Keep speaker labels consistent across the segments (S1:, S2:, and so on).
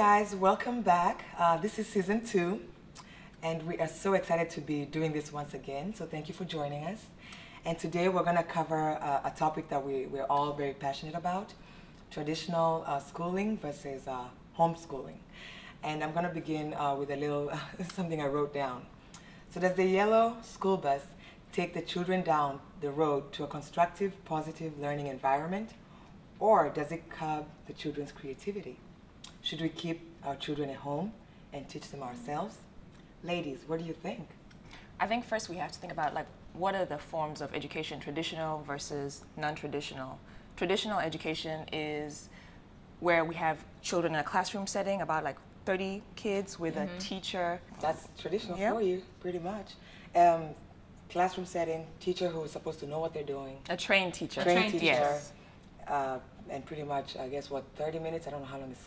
S1: Guys, welcome back. Uh, this is season two, and we are so excited to be doing this once again. So thank you for joining us. And today we're going to cover uh, a topic that we, we're all very passionate about traditional uh, schooling versus uh, homeschooling. And I'm going to begin uh, with a little something I wrote down. So, does the yellow school bus take the children down the road to a constructive, positive learning environment, or does it curb the children's creativity? Should we keep our children at home and teach them ourselves? Ladies, what do you think?
S2: I think first we have to think about like what are the forms of education, traditional versus non-traditional. Traditional education is where we have children in a classroom setting, about like 30 kids with mm -hmm. a mm-hmm. teacher.
S1: That's traditional yep. for you, pretty much. Um, classroom setting, teacher who is supposed to know what they're doing.
S2: A trained teacher.
S1: Trained, trained teacher. Yes. Uh, and pretty much, I guess, what, 30 minutes? I don't know how long is,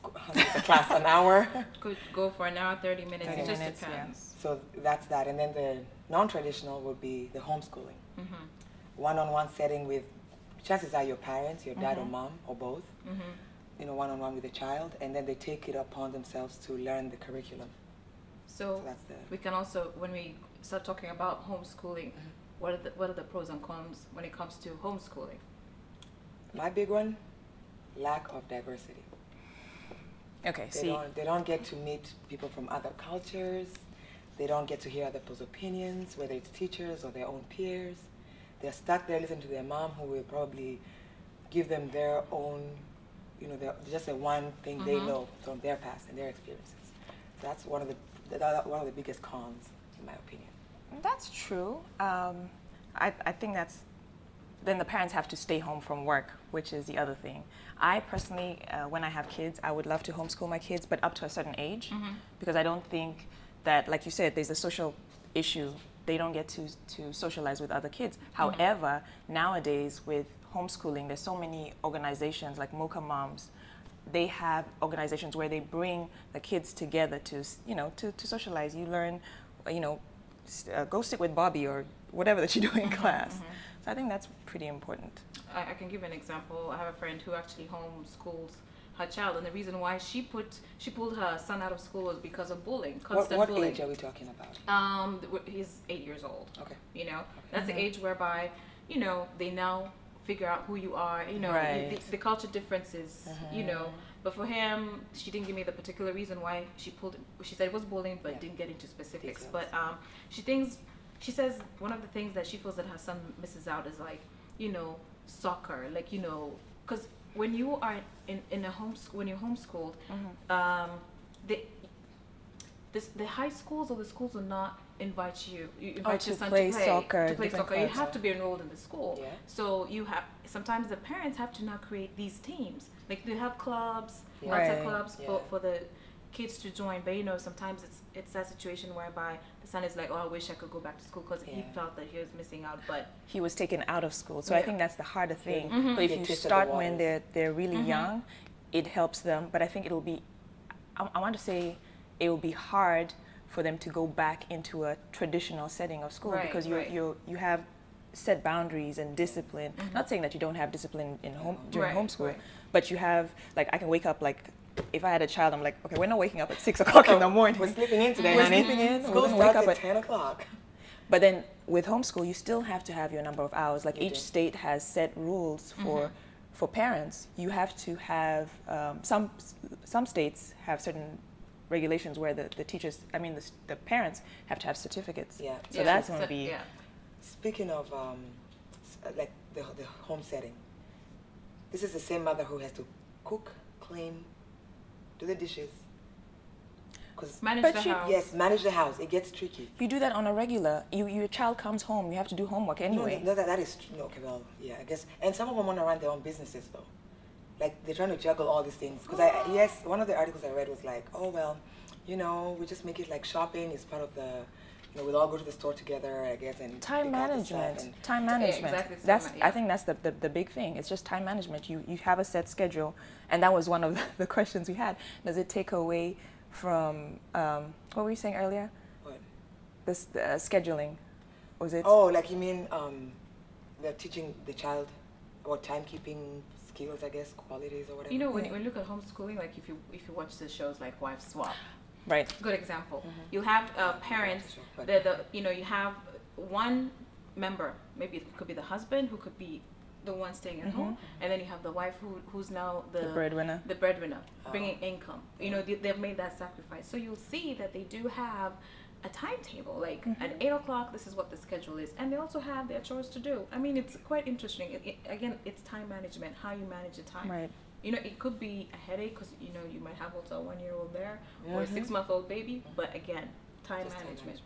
S1: a class, an hour?
S3: Could go for an hour, 30 minutes, 30 it just minutes, depends.
S1: Yeah. So that's that. And then the non-traditional would be the homeschooling. Mm-hmm. One-on-one setting with, chances are your parents, your dad mm-hmm. or mom, or both, mm-hmm. you know, one-on-one with the child, and then they take it upon themselves to learn the curriculum.
S3: So, so that's the, we can also, when we start talking about homeschooling, mm-hmm. what, are the, what are the pros and cons when it comes to homeschooling?
S1: My big one, lack of diversity.
S2: Okay,
S1: they
S2: see.
S1: Don't, they don't get to meet people from other cultures. They don't get to hear other people's opinions, whether it's teachers or their own peers. They're stuck there listening to their mom who will probably give them their own, you know, their, just a one thing mm -hmm. they mm-hmm. know from their past and their experiences. So that's one of the, one of the biggest cons, in my opinion.
S2: That's true. Um, I, I think that's then the parents have to stay home from work, which is the other thing. I personally, uh, when I have kids, I would love to homeschool my kids, but up to a certain age, mm -hmm. because I don't think that, like you said, there's a social issue. They don't get to, to socialize with other kids. Mm -hmm. However, nowadays with homeschooling, there's so many organizations like Mocha Moms. They have organizations where they bring the kids together to, you know, to, to socialize. You learn, you know, uh, go sit with Bobby or whatever that you do in mm -hmm, class. Mm-hmm. So I think that's pretty important.
S3: I, I, can give an example. I have a friend who actually homeschools her child, and the reason why she put she pulled her son out of school was because of bullying, constant
S1: what, what
S3: bullying.
S1: age are we talking about?
S3: Um, he's eight years old.
S1: Okay.
S3: You know, okay. that's mm -hmm. the age whereby you know they now figure out who you are. You know,
S2: right.
S3: the, the, culture differences. Mm -hmm. You know. But for him, she didn't give me the particular reason why she pulled. She said it was bullying, but yeah. didn't get into specifics. Details. But um, she thinks she says one of the things that she feels that her son misses out is like, you know, soccer, like you know, because when you are in in a home school when you're homeschooled, mm-hmm. um, the this, the high schools or the schools will not invite you. You invite
S2: oh,
S3: your son
S2: play
S3: to play
S2: soccer,
S3: to play soccer. You have to be enrolled in the school.
S1: Yeah.
S3: So you have sometimes the parents have to now create these teams. Like they have clubs,
S2: yeah. outside
S3: right. clubs yeah. for, for the kids to join. But you know, sometimes it's it's that situation whereby the son is like, "Oh, I wish I could go back to school," because yeah. he felt that he was missing out. But
S2: he was taken out of school. So yeah. I think that's the harder thing. Mm -hmm. But if you start when they're they're really mm -hmm. young, it helps them. But I think it'll be, I, I want to say, it will be hard for them to go back into a traditional setting of school
S3: right,
S2: because you
S3: right.
S2: you you have set boundaries and discipline. Mm -hmm. Not saying that you don't have discipline in home during right, homeschool, but you have like I can wake up like if I had a child, I'm like, okay, we're not waking up at six o'clock in the morning.
S1: We're sleeping in today.
S2: We're sleeping in.
S1: School starts wake up at ten o'clock.
S2: But then with homeschool, you still have to have your number of hours. Like you each do. state has set rules for mm -hmm. for parents. You have to have um, some some states have certain regulations where the, the teachers, I mean, the, the parents have to have certificates.
S1: Yeah.
S2: So yeah. that's going to be.
S3: Yeah.
S1: Speaking of um, like the, the home setting, this is the same mother who has to cook, clean, do the dishes.
S3: Cause manage the you, house.
S1: Yes, manage the house. It gets tricky.
S2: You do that on a regular. You, your child comes home. You have to do homework anyway.
S1: No, no that, that is no, okay. Well, yeah, I guess. And some of them want to run their own businesses though. Like they're trying to juggle all these things. Because I yes, one of the articles I read was like, oh well, you know, we just make it like shopping is part of the you know, we'll all go to the store together, I guess, and
S2: time management. time management.
S3: exactly.
S2: That's yeah. I think that's the, the, the big thing. It's just time management. You you have a set schedule, and that was one of the questions we had. Does it take away from um, what were you saying earlier?
S1: What?
S2: This uh, scheduling. Was it?
S1: Oh, like you mean um, they're teaching the child about timekeeping skills, I guess, qualities or whatever.
S3: You know, when,
S2: Yeah.
S3: when you look at homeschooling, like if you if you watch the shows like Wife Swap,
S2: Right.
S3: good example.
S1: Mm-hmm.
S3: You have uh, parents
S1: But-
S3: the, the you know you have one member maybe it could be the husband who could be the one staying at home and then you have the wife who who's now the,
S2: The breadwinner.
S3: the breadwinner bringing
S1: Oh.
S3: income you know they, they've made that sacrifice so you'll see that they do have a timetable like at eight o'clock this is what the schedule is and they also have their chores to do i mean it's quite interesting it, it, again it's time management how you manage your time
S2: Right.
S3: You know it could be a headache because you know you might have also a one year old there or a
S1: Mhm.
S3: six month old baby but again time
S1: Just time
S3: management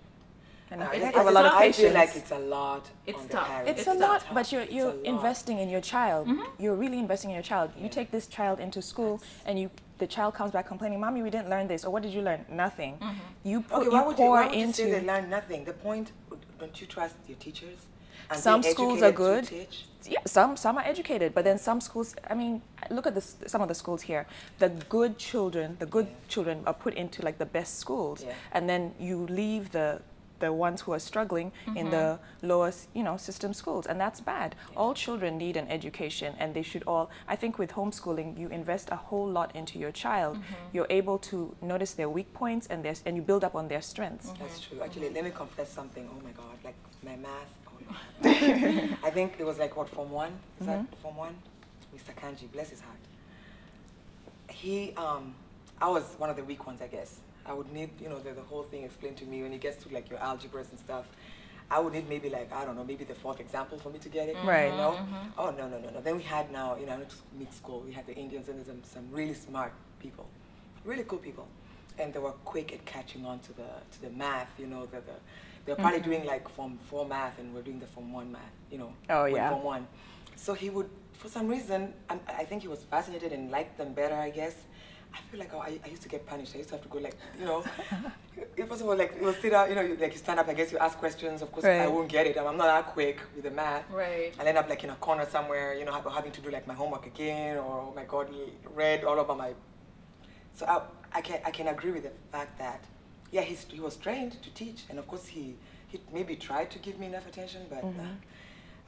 S2: And
S3: it's-
S1: I
S2: of a lot of
S3: tough.
S1: I feel like it's a lot.
S3: It's
S1: on the
S3: tough.
S1: parents.
S2: It's,
S3: It's
S2: a
S3: tough.
S2: lot, but you're you're
S1: a lot.
S2: investing in your child.
S3: Mhm.
S2: You're really investing in your child. You take this child into school, and you the child comes back complaining, "Mommy, we didn't learn this," or "What did you learn?" Nothing. You put
S1: Okay, why
S2: you
S1: would you,
S2: pour
S1: why would you
S2: into.
S1: say they learn nothing? The point, don't you trust your teachers? And
S2: Some schools are good. yeah, some some are educated, but then some schools. I mean, look at this, some of the schools here. The good children, the good
S1: Yeah.
S2: children, are put into like the best schools,
S1: Yeah.
S2: and then you leave the the ones who are struggling in the lowest, you know, system schools, and that's bad. All children need an education, and they should all. I think with homeschooling, you invest a whole lot into your child. You're able to notice their weak points, and their, and you build up on their strengths.
S1: That's true. Actually, let me confess something. Oh my God, like my math. I think it was like what form one. Is that form one? Mr. Kanji, bless his heart. He, um, I was one of the weak ones, I guess. I would need, you know, the, the whole thing explained to me when it gets to like your algebras and stuff. I would need maybe like I don't know, maybe the fourth example for me to get it.
S2: Right.
S1: You know? Oh no no no no. Then we had now, you know, I went to school. We had the Indians and some some really smart people, really cool people, and they were quick at catching on to the to the math. You know, the, the they were probably mm-hmm. doing like form four math, and we're doing the form one math. You know.
S2: Oh, yeah.
S1: Form one. So he would, for some reason, I, I think he was fascinated and liked them better. I guess. I feel like oh, I, I used to get punished. I used to have to go like, you know, it was like you will sit down, you know, you, like you stand up. I guess you ask questions. Of course, I won't get it. I'm, I'm not that quick with the math.
S3: Right.
S1: I'll end up like in a corner somewhere, you know, having to do like my homework again, or oh my God, read all over my. So I, I can I can agree with the fact that, yeah, he's, he was trained to teach, and of course he he maybe tried to give me enough attention, but uh,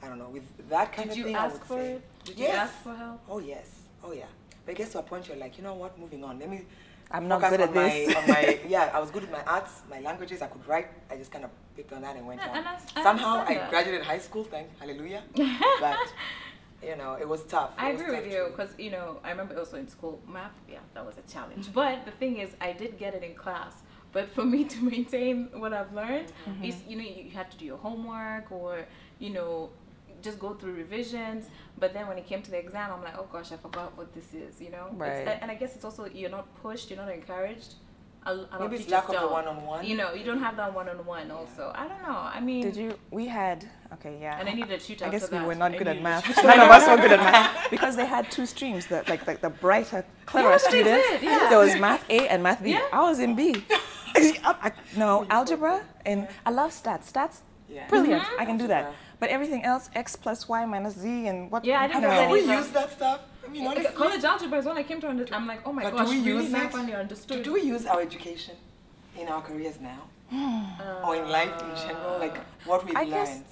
S1: I don't know with that kind
S3: Did
S1: of thing. I
S3: ask
S1: would
S3: for
S1: say,
S3: it? Did you ask for help?
S1: Oh yes, oh yeah. But it gets to a point you're like, you know what? Moving on. Let me.
S2: I'm not good at
S1: my-
S2: this.
S1: on my, yeah, I was good with my arts, my languages. I could write. I just kind of picked on that and went
S3: Yeah,
S1: on.
S3: and I
S1: Somehow I graduated high school. Thank hallelujah. but you know, it was tough.
S3: I
S1: was
S3: agree
S1: tough
S3: with you because you know I remember also in school math. Yeah, that was a challenge. But the thing is, I did get it in class. But for me to maintain what I've learned, mm-hmm. is you know you, you had to do your homework or you know just go through revisions. But then when it came to the exam, I'm like, oh gosh, I forgot what this is. You know, It's-
S2: Right.
S3: and I guess it's also you're not pushed, you're not encouraged. A, a
S1: Maybe it's lack of the one-on-one.
S3: You know, you don't have that one-on-one. Also, I don't know. I mean,
S2: Did you? We had. Okay, yeah.
S3: And I needed a tutor.
S2: I guess we
S3: that.
S2: were not
S3: I
S2: good at math. None of us were good at math because they had two streams. that like, like the brighter, cleverer
S3: but they
S2: students.
S3: yeah.
S2: There was math A and math B.
S3: Yeah.
S2: I was in B. I- no algebra and I love stats. Stats,
S1: Yeah.
S2: brilliant. Mm-hmm. I can do that. But everything else, x plus y minus z and what?
S3: Yeah, I didn't
S2: no.
S3: know
S1: Have we
S3: Either.
S1: used that stuff? I mean, honestly.
S3: College algebra is when I came to understand. I'm like, oh my
S1: But
S3: gosh,
S1: do we
S3: really
S1: use
S3: now
S1: it?
S3: finally understood.
S1: Do we use our education in our careers now, hmm. or in life in general? Like what we've
S2: I guess-
S1: learned,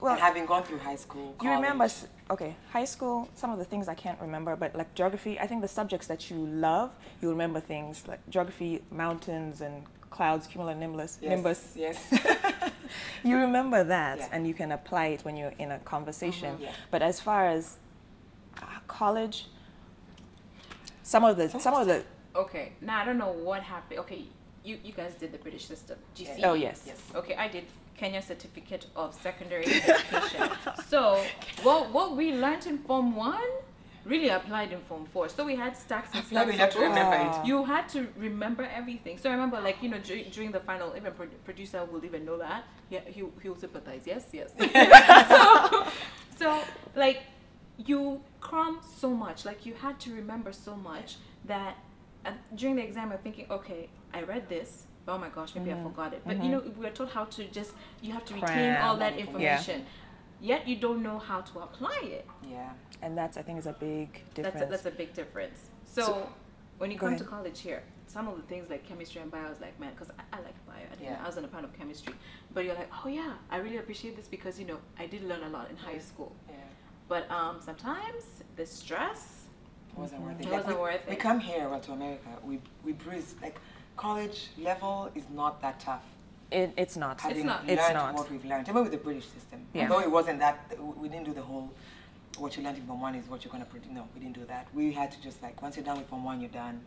S2: Well,
S1: and having gone through high school.
S2: You remember, okay, high school, some of the things I can't remember, but like geography, I think the subjects that you love, you remember things like geography, mountains and clouds, cumulonimbus,
S1: Yes,
S2: nimbus.
S1: Yes.
S2: You remember that
S1: Yeah.
S2: and you can apply it when you're in a conversation.
S1: Mhm. Yeah.
S2: But as far as uh, college, some of the, some of the,
S3: Okay, now I don't know what happened. Okay, you, you guys did the British system, GCE.
S2: oh yes.
S1: Yes.
S3: Okay, I did Kenya Certificate of Secondary Education. so what what we learned in Form One really applied in Form Four. So we had stacks and
S1: Now
S3: stacks
S1: we
S3: of
S1: have to remember it.
S3: You had to remember everything. So I remember, like you know, dur- during the final, even pro- producer will even know that. Yeah, he he will sympathize. Yes, yes. so, so like you cram so much, like you had to remember so much that uh, during the exam, I'm thinking, okay, I read this. Oh my gosh, maybe I forgot it. But you know, we are taught how to just you have to retain all
S2: Cram.
S3: that
S1: Yeah.
S3: information. Yet you don't know how to apply it.
S1: Yeah.
S2: And that's, I think, is a big
S3: That's
S2: difference.
S3: a, that's a big difference. So,
S2: So-
S3: when you come to college here, some of the things like chemistry and bio, I was like, man, because I, I like bio. I, didn't,
S1: Yeah.
S3: I wasn't a fan of chemistry. But you're like, oh yeah, I really appreciate this because, you know, I did learn a lot in high school.
S1: Yeah.
S3: But um, sometimes the stress
S1: wasn't worth it.
S3: It
S1: Like,
S3: wasn't
S1: we,
S3: worth
S1: We come here well, to America. We we breeze like college level is not that tough.
S2: It, it's not.
S1: Having
S3: not.
S1: learned
S2: It's not.
S1: what we've learned, even with the British system.
S2: Yeah.
S1: Although it wasn't that, we didn't do the whole. What you learned in Form One is what you're gonna produce. No, we didn't do that. We had to just like once you're done with Form One, you're done.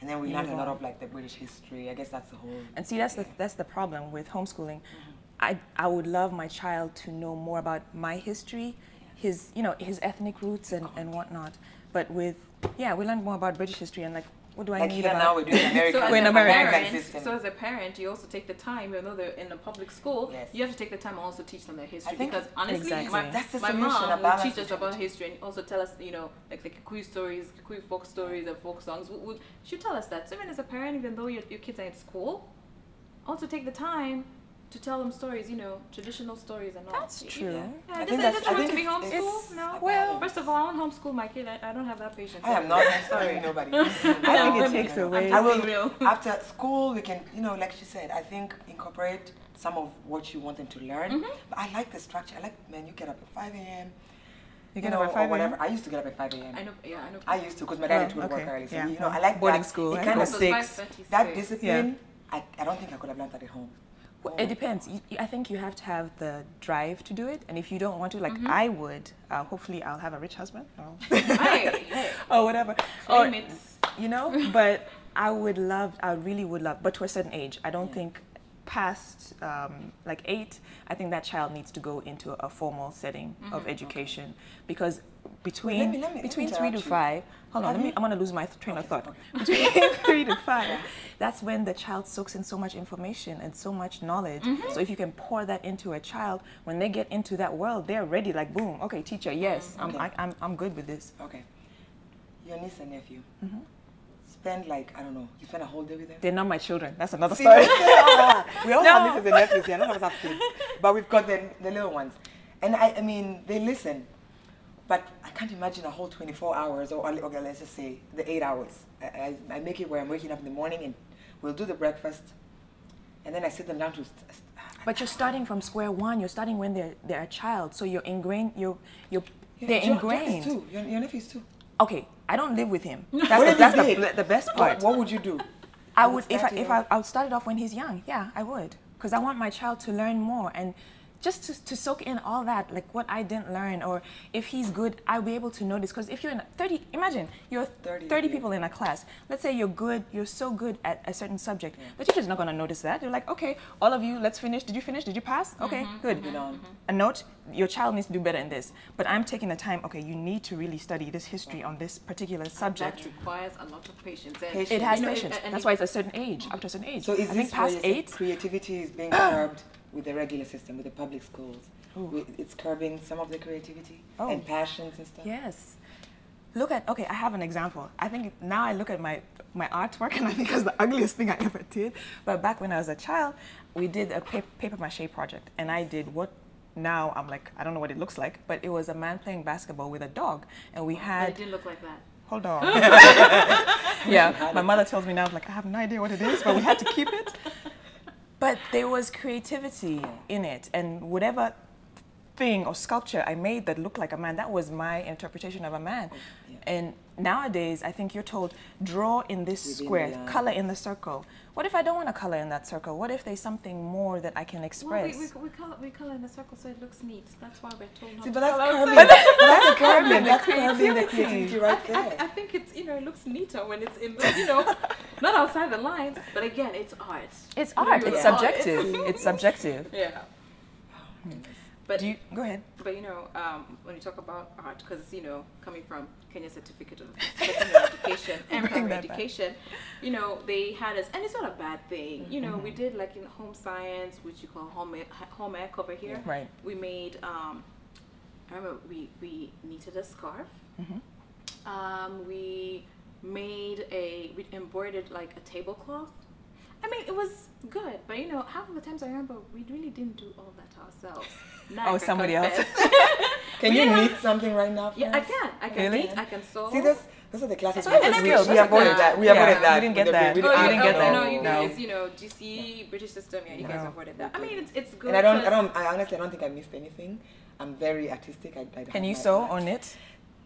S1: And then we
S2: You
S1: learned a lot of like the British history. I guess that's the whole.
S2: And see, that's the that's the problem with homeschooling. Mm-hmm. I I would love my child to know more about my history, his you know his ethnic roots and and whatnot. But with yeah, we learned more about British history and like what do I
S1: Like
S2: need
S1: here
S2: about
S1: now we're doing American,
S3: so as
S2: We're in
S3: a
S2: America.
S3: parent,
S1: system.
S3: so as a parent, you also take the time, even though they're in a public school,
S1: Yes.
S3: you have to take the time and also teach them their history. because honestly,
S2: Exactly.
S3: my,
S1: That's the
S3: my mom will teach us about history and also tell us, you know, like the Kikuyu stories, Kikuyu folk stories and folk songs. Would, would, she'll tell us that. So even as a parent, even though your, your kids are in school, also take the time to tell them stories, you know, traditional stories and all.
S2: That's true.
S3: Yeah,
S1: I
S3: does
S1: think that's-
S3: does it
S1: I
S3: hurt
S1: think
S3: to be
S1: it's-
S3: homeschooled? No.
S2: Well-
S3: First of all, I don't homeschool my kid. I, I don't have that patience.
S1: I am not homeschooling nobody.
S2: I think it takes away.
S1: I will.
S3: real.
S1: After school, we can, you know, like she said, I think incorporate some of what you want them to learn.
S3: Mm-hmm.
S1: But I like the structure. I like, man, you get up at 5 a.m.
S2: You
S1: know,
S2: get up at
S1: or
S2: 5 a.m.?
S1: whatever. I used to get up at 5 a.m.
S3: I know. Yeah, I know.
S1: I used to because my dad
S2: Oh,
S1: would
S2: okay.
S1: work early. So,
S2: Yeah.
S1: you know, I like
S2: Boarding
S1: that.
S2: school,
S1: It kind of
S3: So
S2: six.
S1: that discipline. I, I don't think I could have learned that at home.
S2: Well, it depends. You, I think you have to have the drive to do it, and if you don't want to, like
S3: Mm-hmm.
S2: I would, uh, hopefully I'll have a rich husband, or, or whatever. Or, you know. But I would love, I really would love, but to a certain age. I don't think past um, like eight. I think that child needs to go into a formal setting of education because between
S1: let me- let me- let me
S2: between three to five. Hold on,
S1: Have
S2: let me.
S1: you-
S2: I'm gonna lose my train of thought. Between three to five, that's when the child soaks in so much information and so much knowledge. So if you can pour that into a child, when they get into that world, they're ready. Like boom, okay, teacher, yes, I'm,
S1: Okay.
S2: I, I'm, I'm good with this.
S1: Okay. Your niece and nephew.
S2: Mm-hmm.
S1: Spend like, I don't know, you spend a whole day with them?
S2: They're not my children. That's another
S1: See,
S2: story.
S1: we all
S2: No.
S1: have nieces and nephews here. None of us have kids, but we've got the, the little ones, and I, I mean, they listen, but I can't imagine a whole 24 hours, or okay, let's just say the eight hours. I, I, I make it where I'm waking up in the morning and we'll do the breakfast, and then I sit them down to. St- st- ah,
S2: But you're starting from square one. You're starting when they're they're a child, so you're ingrained. You're you're
S1: Yeah,
S2: they're
S1: is
S2: ingrained.
S1: too. Your, your nephew's too.
S2: Okay, I don't live with him. That's, the, that's the, the best part.
S1: what would you do?
S2: I would if I if I, I would start it off when he's young. Yeah, I would, because I want my child to learn more and just to, to soak in all that, like what I didn't learn, or if he's good, I'll be able to notice. Because if you're in a 30, imagine you're
S1: 30,
S2: 30,
S1: yeah.
S2: people in a class. Let's say you're good, you're so good at a certain subject. The teacher's not going to notice that. They're like, okay, all of you, let's finish. Did you finish? Did you pass? Mm-hmm, okay, mm-hmm, good.
S1: Moving on.
S2: A note, your child needs to do better in this. But I'm taking the time, okay, you need to really study this history on this particular subject.
S3: That requires a lot of patience. And.
S2: It has
S3: you know,
S2: patience.
S3: and
S2: That's why it's a certain age, up to a certain age.
S1: So is
S2: I
S1: this
S2: think past eight,
S1: creativity is being curbed with the regular system, with the public schools? We- It's curbing some of the creativity
S2: Oh.
S1: and passions and stuff.
S2: Yes. Look at okay. I have an example. I think now I look at my my artwork and I think it's the ugliest thing I ever did. But back when I was a child, we did a pa- paper mache project, and I did what now I'm like I don't know what it looks like, but it was a man playing basketball with a dog, and we oh,
S3: But
S2: had
S3: it didn't look like that.
S2: hold on. yeah, my mother tells me now like I have no idea what it is, but we had to keep it. But there was creativity in it, and whatever thing or sculpture I made that looked like a man, that was my interpretation of a man.
S1: Oh, yeah.
S2: And nowadays, I think you're told, draw in this
S1: Within
S2: square, color in the circle. What if I don't want to color in that circle? What if there's something more that I can
S3: Well,
S2: express?
S3: we, we, we, color, we color in a circle so it looks neat. That's why we're told not
S1: See,
S3: to
S1: but that's
S3: color
S1: curbing.
S3: outside.
S1: that's curbing. That's curbing the
S2: creativity.
S1: creativity
S3: I,
S1: right
S3: I,
S1: there.
S3: th- I think it's you know it looks neater when it's in the you know not outside the lines but again it's art
S2: it's
S3: You know,
S2: art.
S3: you're
S2: It's
S3: like, oh,
S2: subjective. It's subjective.
S3: yeah hmm. But
S2: Do you go ahead?
S3: but you know um, when you talk about art because you know coming from Kenya certificate of secondary education and primary
S2: that back.
S3: education you know they had us and it's not a bad thing you know
S2: Mm-hmm.
S3: we did like in home science which you call home ec, home ec over here
S2: Right.
S3: we made um, I remember we we knitted a scarf
S2: Mhm.
S3: um, we made a we embroidered like a tablecloth I mean, it was good, but you know, half of the times I remember we really didn't do all that ourselves. Now
S2: Oh,
S3: can
S2: somebody else.
S1: Can
S3: We
S1: you
S3: have-
S1: knit something right now? for
S3: Yeah, I can. I can
S2: Really?
S3: knit. I can sew.
S1: See, those, those are the classes
S2: Oh,
S1: we,
S2: that's
S1: we, we avoided
S3: good.
S1: that. We
S2: Yeah,
S1: avoided
S2: we didn't get that.
S1: we
S3: Oh,
S1: didn't-
S2: you
S3: you,
S2: didn't
S3: oh,
S2: get that.
S3: No, you
S2: No.
S3: guys, you know, GC British system. Yeah, you guys avoided that. I mean, it's it's good.
S1: And I don't, I
S3: 'cause-
S1: don't, I honestly, I don't think I missed anything. I'm very artistic. I, I
S2: Can you sew
S1: art.
S2: or knit?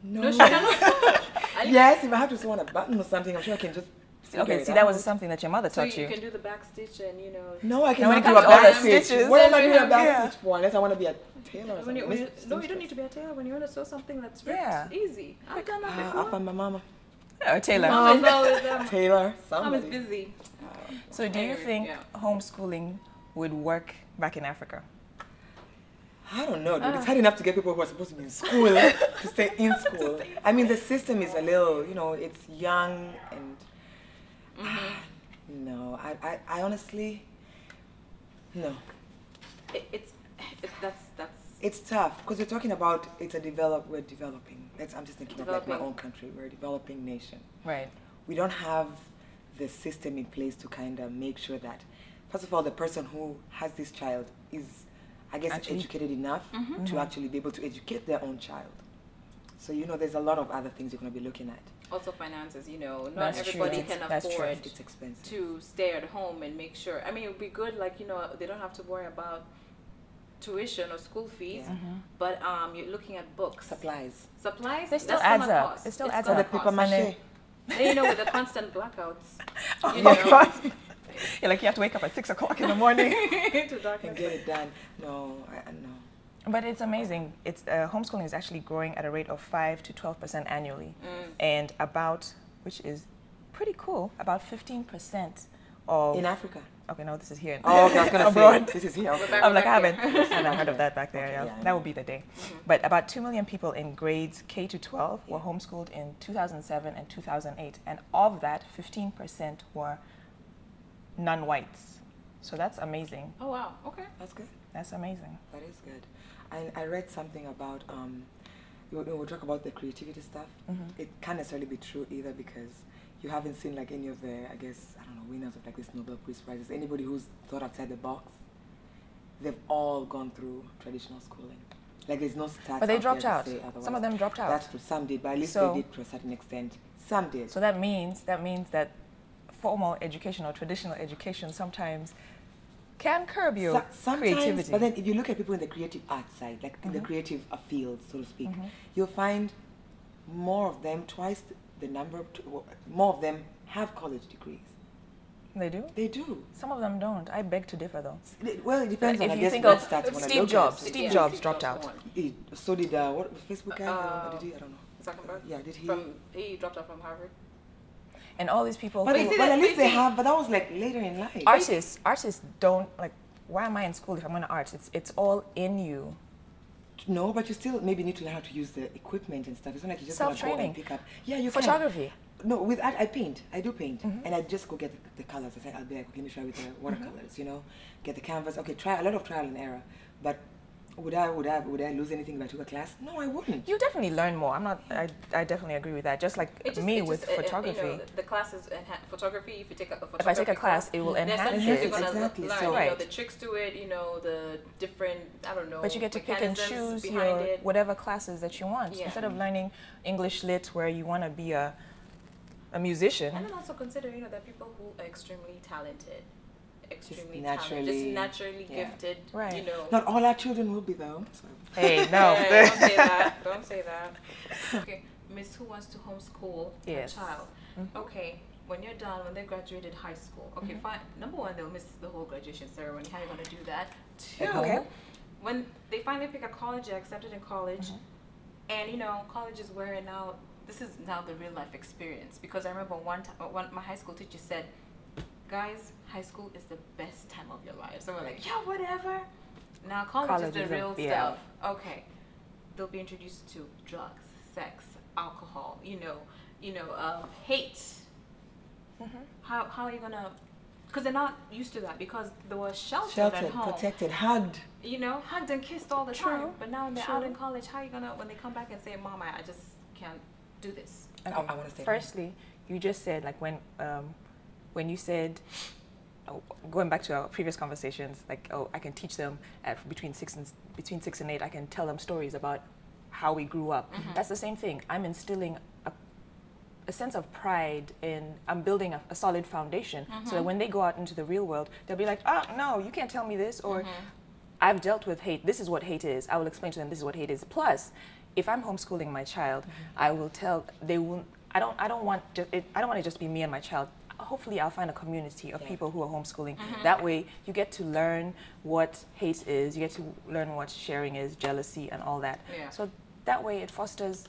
S1: No.
S3: No, she
S1: yes, if I have to sew on a button or something, I'm sure I can just. Figure
S2: Okay,
S1: it
S2: see, that was something that your mother
S3: So
S2: taught
S3: you,
S2: you.
S3: can do the back stitch and you know.
S1: No, I
S2: Now when
S1: cannot
S2: it
S1: do
S2: comes
S1: a
S2: to all
S1: back
S2: the
S1: stitch.
S2: stitches-
S1: What am I doing
S3: you
S1: a back
S2: yeah.
S1: stitch for? Unless I want to be a tailor or
S3: When
S1: something.
S3: you, when you, no, you don't need to be a tailor. When you want to sew something that's ripped,
S2: Yeah.
S3: easy. I've done that
S1: Ah,
S3: before.
S1: up on my mama.
S2: Oh, Taylor.
S3: Mom is always um,
S1: Tailor,
S3: Mom is
S1: somebody.
S3: busy.
S2: So do you think
S3: yeah.
S2: homeschooling would work back in Africa?
S1: I don't know, dude.
S3: Ah.
S1: It's hard enough to get people who are supposed to be in school to stay in school. I mean, the system is a little, you know, it's young and.
S3: Mm-hmm.
S1: no, I, I, I honestly. No.
S3: It, it's it, that's that's
S1: It's tough because we're talking about it's a develop. We're developing. That's, I'm just thinking of like my own country. We're a developing nation.
S2: Right.
S1: We don't have the system in place to kind of make sure that, first of all, the person who has this child is, I guess,
S2: Actually-
S1: educated enough to actually be able to educate their own child. So you know, there's a lot of other things you're going to be looking at.
S3: Also finances. You know, not
S2: That's
S3: everybody
S2: true.
S3: can
S2: That's
S3: afford
S1: It's expensive.
S3: to stay at home and make sure. I mean, it would be good, like you know, they don't have to worry about tuition or school fees,
S1: Yeah.
S3: but um, you're looking at books,
S1: Supplies.
S3: supplies.
S2: It still adds up.
S3: cost.
S2: It still
S3: It's
S2: adds
S3: gonna
S1: the paper
S3: money.
S2: And then-
S1: mache.
S3: Then, you know, with the constant blackouts,
S2: Oh
S3: you know.
S2: You're like, you have to wake up at 6 o'clock in the morning.
S3: to
S1: and get it done. No, I, I no.
S2: But it's amazing. It's uh, homeschooling is actually growing at a rate of five to twelve percent annually, and about which is pretty cool. About fifteen percent of
S1: In Africa.
S2: okay, no, this is here.
S1: Oh, okay. I was gonna
S2: abroad.
S1: say this is here.
S3: We're
S1: Okay.
S3: back-
S2: I'm like, I haven't,
S3: here.
S2: I heard of that back there.
S1: Okay,
S2: yeah,
S1: yeah,
S2: that
S1: know.
S2: would be the day. But about two million people in grades K to 12 were homeschooled in 2007 and 2008, and of that, 15 percent were non-whites. So that's amazing.
S3: Oh wow. Okay.
S1: That's good.
S2: That's amazing.
S1: That is good. I, I read something about um, we, we talk about the creativity stuff.
S2: Mm-hmm.
S1: It can't necessarily be true either because you haven't seen like any of the I guess I don't know winners of like this Nobel Peace Prizes. Anybody who's thought outside the box, they've all gone through traditional schooling. Like there's no stats.
S2: But they dropped out. Some of them dropped out.
S1: That's true. Some did, but at least
S2: So-
S1: they did to a certain extent. Some did.
S2: So that means that means that formal education or traditional education sometimes can curb your
S1: So- sometimes,
S2: creativity.
S1: But then if you look at people in the creative arts side, like in
S2: Mm-hmm.
S1: the creative uh, field, so to speak, you'll find more of them, twice the number, of, t- w- more of them have college degrees.
S2: they do.
S1: They do.
S2: Some of them don't. I beg to differ, though.
S1: Well, it depends on,
S2: if
S1: I
S2: you
S1: guess,
S2: think
S1: what
S2: of
S1: stats
S2: Steve. Jobs, Steve
S3: Yeah,
S2: Jobs
S3: Steve
S2: dropped out.
S1: He- so did, uh, what, Facebook guy?
S3: Uh,
S1: what did he? I don't know.
S3: Zuckerberg.
S1: Yeah, did he?
S3: From he dropped out from Harvard.
S2: And all these people
S1: but
S2: who
S1: well, at least they have, but that was like later in life.
S2: artists artists don't like. Why am I in school if I'm going to arts? It's it's all in you.
S1: No, but you still maybe need to learn how to use the equipment and stuff. It's not like you just gonna go and pick up. Yeah, you can.
S2: Photography.
S1: No, with art, I paint. I do paint,
S2: Mm-hmm.
S1: and I just go get the, the colors. I say, I'll be like, okay, let me try with the watercolors. You know, get the canvas. Okay, try a lot of trial and error. But would I, would I, would I lose anything if I took a class? No, I wouldn't.
S2: You definitely learn more. I'm not. I, I definitely agree with that. Just like
S3: just,
S2: me with
S3: just,
S2: photography.
S3: you know, the classes enha- photography. If you take a, a
S2: if I take a class, it will
S3: there's
S2: enhance
S3: some
S1: Enhance
S3: things
S1: it,
S3: you're gonna
S1: exactly,
S3: learn.
S1: so-
S3: You know
S2: Right.
S3: the tricks to it. You know the different. I don't know.
S2: But you get to pick and choose your
S3: it.
S2: whatever classes that you want
S3: Yeah.
S2: instead of learning English lit where you want to be a a musician.
S3: And then also consider, you know, that people who are extremely talented, extremely
S1: naturally-
S3: talented, just naturally
S1: yeah.
S3: gifted.
S2: Right.
S3: You know.
S1: Not all our children will be though. So.
S2: Hey, no.
S3: Hey, don't say that. Don't say that. Okay, Miss Who wants to homeschool
S2: Yes.
S3: a child? Mm-hmm. Okay, when you're done, when they graduated high school, okay, mm-hmm. fine. Number one, they'll miss the whole graduation ceremony. How are you gonna do that? Two,
S2: Okay.
S3: when they finally pick a college, they're accepted in college, mm-hmm. and you know, college is where now. This is now the real life experience because I remember one time, one my high school teacher said, "Guys, high school is the best time of your life." So we're like, "Yeah, whatever." Now college,
S2: College
S3: is the
S2: is the-
S3: real
S2: yeah.
S3: stuff. Okay, they'll be introduced to drugs, sex, alcohol. You know, you know, um, hate. How how are you gonna? Because they're not used to that because they were sheltered,
S1: Sheltered,
S3: at home.
S1: protected, hugged.
S3: You know, hugged and kissed all the
S2: True,
S3: time. But now when they're out in college, how are you gonna when they come back and say, "Mom, I, I just can't do this."
S1: I, I want to say.
S2: Firstly, you just said like when um, when you said oh, going back to our previous conversations, like oh, I can teach them at between six and between six and eight. I can tell them stories about how we grew up. Mm-hmm. That's the same thing. I'm instilling a, a sense of pride in. I'm building a, a solid foundation so that mm-hmm. when they go out into the real world, they'll be like, oh no, you can't tell me this or. Mm-hmm. I've dealt with hate. This is what hate is. I will explain to them this is what hate is. Plus, if I'm homeschooling my child, mm-hmm. I will tell they will. I don't. I don't want. Just, it, I don't want to just be me and my child. Hopefully, I'll find a community of yeah. people who are homeschooling. Mm-hmm. That way, you get to learn what hate is. You get to learn what sharing is, jealousy, and all that.
S3: Yeah.
S2: So that way, it fosters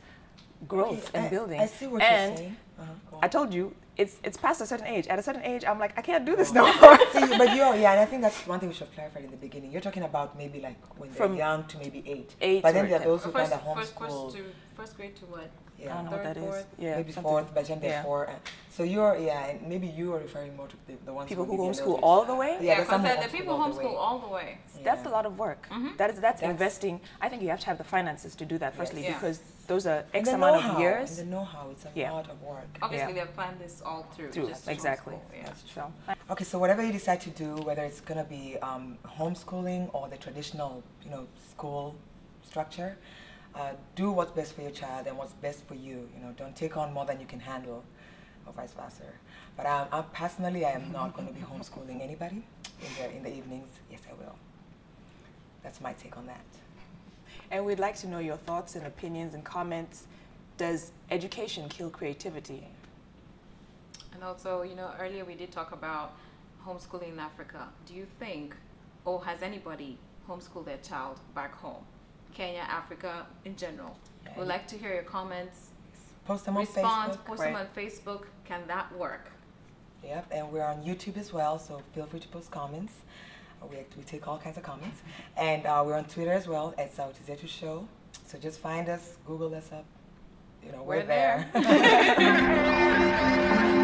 S2: growth
S1: okay,
S2: and building.
S1: I see what
S2: and
S1: you're saying.
S2: Uh-huh, I told you it's it's past a certain age. At a certain age, I'm like I can't do this no more.
S1: see, but you're yeah, and I think that's one thing we should have clarified in the beginning. You're talking about maybe like when they're From young to maybe eight.
S2: Eight.
S1: But then there are those who
S3: first,
S1: kind of homeschool.
S3: First, first, to, first grade to what?
S2: Yeah. I don't know Third, what that
S3: fourth?
S2: is. Yeah.
S1: Maybe fourth, but then they're yeah. four. So you're yeah, and maybe you are referring more to the, the ones
S2: people who,
S1: who
S2: homeschool all the way.
S3: Yeah, because yeah, the, the people homeschool all the way.
S2: Yeah. That's a lot of work. Mm-hmm. That is that's, that's, investing. I think you have to have the finances to do that. Firstly, yes. because those are X amount of years.
S1: And the know-how, it's a
S2: yeah.
S1: lot of work.
S3: Obviously, they've planned this all through.
S2: Through exactly.
S3: Yeah.
S2: That's true.
S1: Okay, so whatever you decide to do, whether it's gonna be um, homeschooling or the traditional, you know, school structure, uh, do what's best for your child and what's best for you. You know, don't take on more than you can handle, or vice versa. But um, I personally, I am not going to be homeschooling anybody in the in the evenings. Yes, I will. That's my take on that.
S2: And we'd like to know your thoughts and opinions and comments. Does education kill creativity?
S3: And also, you know, earlier we did talk about homeschooling in Africa. Do you think, or has anybody homeschooled their child back home? Kenya, Africa in general. Yeah. We'd like to hear your comments.
S1: Post them on
S3: Respond,
S1: Facebook.
S3: Post right. them on Facebook. Can that work?
S1: Yep, and we're on YouTube as well, so feel free to post comments. We, we take all kinds of comments. And uh, we're on Twitter as well at Sauti Zetu Show. So just find us, Google us up. You know, we're,
S3: we're there.
S1: there.